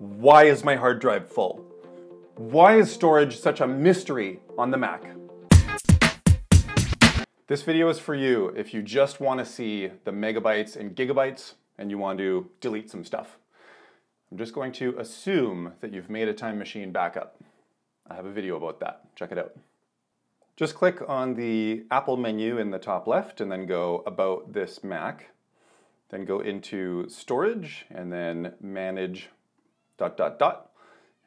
Why is my hard drive full? Why is storage such a mystery on the Mac? This video is for you if you just want to see the megabytes and gigabytes and you want to delete some stuff. I'm just going to assume that you've made a time machine backup. I have a video about that. Check it out. Just click on the Apple menu in the top left and then go About this Mac. Then go into Storage and then Manage dot dot dot.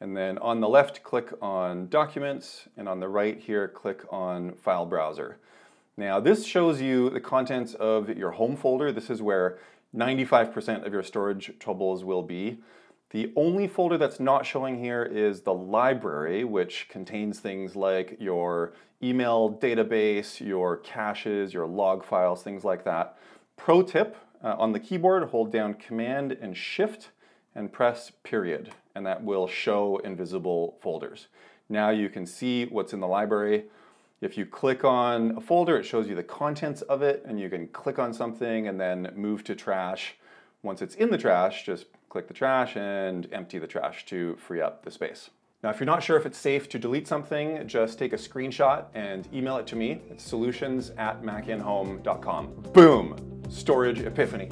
And then on the left, click on Documents, and on the right here, click on File Browser. Now this shows you the contents of your home folder. This is where 95% of your storage troubles will be. The only folder that's not showing here is the library, which contains things like your email database, your caches, your log files, things like that. Pro tip, uh, on the keyboard, hold down Command and Shift and press period, and that will show invisible folders. Now you can see what's in the library. If you click on a folder, it shows you the contents of it, and you can click on something and then move to trash. Once it's in the trash, just click the trash and empty the trash to free up the space. Now, if you're not sure if it's safe to delete something, just take a screenshot and email it to me. It's solutions at macinhome.com. Boom! Storage epiphany.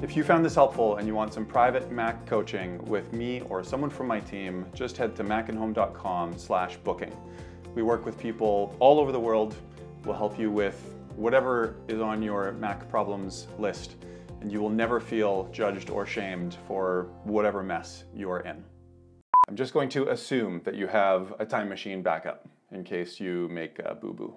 If you found this helpful and you want some private Mac coaching with me or someone from my team, just head to macinhome.com slash booking. We work with people all over the world. We'll help you with whatever is on your Mac problems list, and you will never feel judged or shamed for whatever mess you are in. I'm just going to assume that you have a time machine backup in case you make a boo-boo.